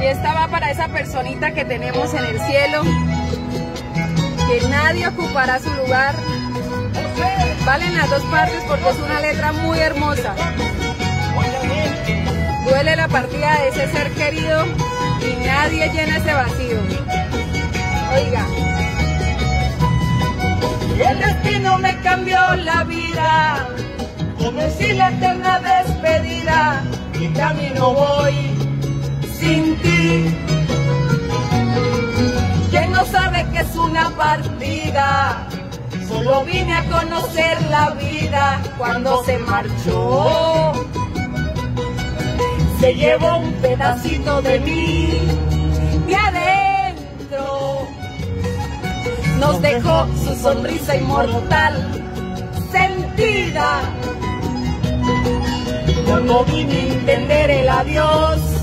Y esta va para esa personita que tenemos en el cielo, que nadie ocupará su lugar. Valen las dos partes porque es una letra muy hermosa. Duele la partida de ese ser querido y nadie llena ese vacío. Oiga. El destino me cambió la vida, si la eterna despedida y camino voy sin ti. Quien no sabe que es una partida, solo vine a conocer la vida cuando se marchó. Se llevó un pedacito de mí, de adentro. Nos dejó su sonrisa inmortal, sentida. Cuando vine a entender el adiós,